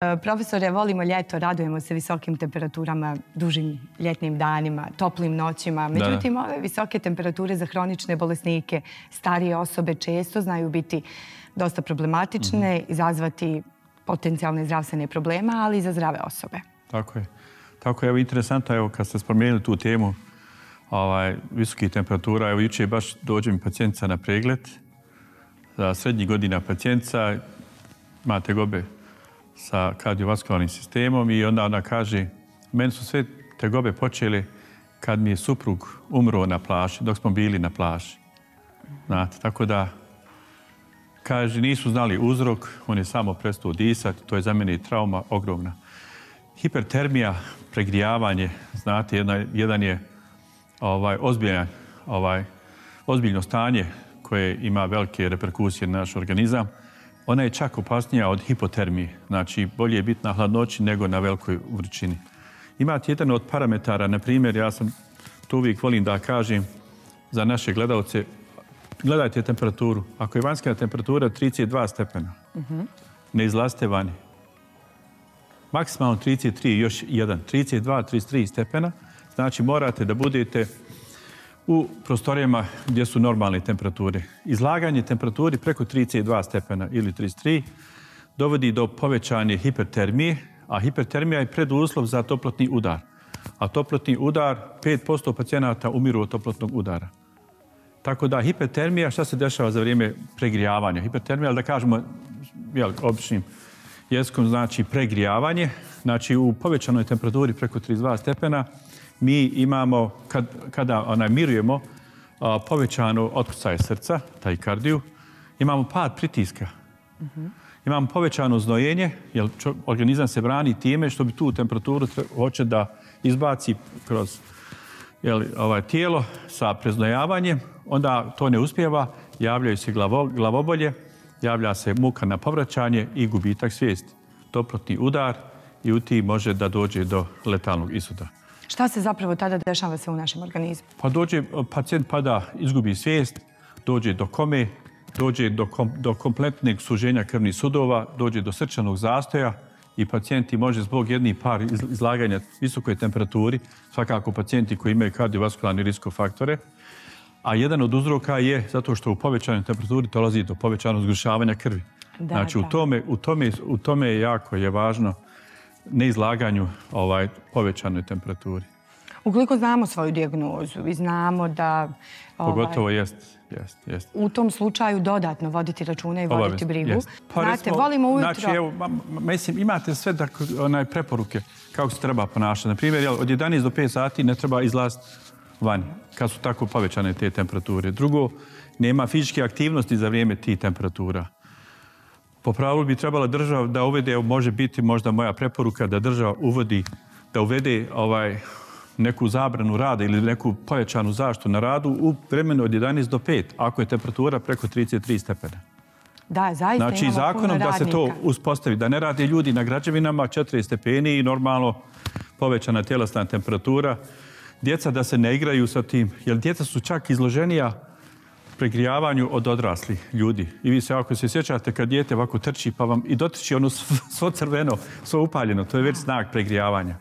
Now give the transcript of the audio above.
E, profesore, volimo ljeto, radujemo se visokim temperaturama, dužim ljetnim danima, toplim noćima. Međutim, ove visoke temperature za hronične bolesnike, starije osobe često znaju biti dosta problematične, mhm. izazvati potencijalne zdravstvene problema, ali i za zdrave osobe. Tako je. Tako je, evo, interesantno, evo, kad ste spomenuli tu temu ovaj, visokih temperatura, evo, juče baš dođe mi pacijentica na pregled, za srednji godina pacijentica, imate gobe sa kardiovaskularnim sistemom i onda ona kaže, meni su sve tegobe počele kad mi je suprug umro na plaži, dok smo bili na plaži. Znate, tako da, kaže, nisu znali uzrok, on je samo prestao disati, to je za mene trauma ogromna. Hipertermija, pregrijavanje, znate, jedna, jedan je ovaj, ozbiljan, ovaj, ozbiljno stanje koje ima velike reperkusije na naš organizam ona je čak opasnija od hipotermije. Znači, bolje je biti na hladnoći nego na velikoj vrućini. Imate jedan od parametara, na primjer, ja sam to uvijek volim da kažem za naše gledalce, gledajte temperaturu. Ako je vanjska temperatura 32 stepena, ne izlazite vani. Maksimalno 33, još 1, 32, 33 stepena, znači morate da budete u prostorijama gdje su normalne temperature. Izlaganje temperaturi preko 32 stepena ili 33 dovodi do povećanje hipertermije, a hipertermija je preduslov za toplotni udar. A toplotni udar, 5% pacijenata umiru od toplotnog udara. Tako da hipertermija, šta se dešava za vrijeme pregrijavanja? Hipertermija, da kažemo jel, običnim jeskom, znači pregrijavanje. Znači u povećanoj temperaturi preko 32 stepena mi imamo, kad, kada onaj, mirujemo a, povećano otkucaje srca, taj kardiju, imamo pad pritiska. Uh -huh. Imamo povećano znojenje, jer organizam se brani time što bi tu temperaturu hoće da izbaci kroz jel, ovaj, tijelo sa preznojavanjem, onda to ne uspjeva, javljaju se glavo, glavobolje, javlja se muka na povraćanje i gubitak svijesti. Toplotni udar i u ti može da dođe do letalnog isuda. Šta se zapravo tada dešava se u našem organizmu? Pa dođe, pacijent pada, izgubi svijest, dođe do kome, dođe do, kom, do kompletnog suženja krvnih sudova, dođe do srčanog zastoja i pacijenti može zbog jednih par izlaganja visokoj temperaturi, svakako pacijenti koji imaju kardiovaskularni riskofaktore, a jedan od uzroka je zato što u povećanoj temperaturi dolazi do povećanog zgrušavanja krvi. Da, znači, da. U, tome, u, tome, u tome je jako je važno neizlaganju ovaj, povećanoj temperaturi. Ukoliko znamo svoju dijagnozu i znamo da... Ovaj, Pogotovo jest, jest, jest. U tom slučaju dodatno voditi račune i voditi brigu. Jest. Pa Znate, recimo, volimo ujutro... Znači, evo, mislim, imate sve da, onaj, preporuke kako se treba ponašati. Naprimjer, jel, od 11 do 5 sati ne treba izlaziti vani, kad su tako povećane te temperature. Drugo, nema fizičke aktivnosti za vrijeme tih temperatura po pravilu bi trebala država da uvede, može biti možda moja preporuka da država uvodi, da uvede ovaj neku zabranu rada ili neku pojačanu zaštu na radu u vremenu od 11 do 5, ako je temperatura preko 33 stepena. Da, zaista znači, imamo zakonom da se to uspostavi, da ne rade ljudi na građevinama 4 stepeni i normalno povećana tjelesna temperatura. Djeca da se ne igraju sa tim, jer djeca su čak izloženija pregrijavanju od odraslih ljudi. I vi se, ako se sjećate, kad dijete ovako trči, pa vam i dotrči ono svo crveno, svo upaljeno, to je već znak pregrijavanja.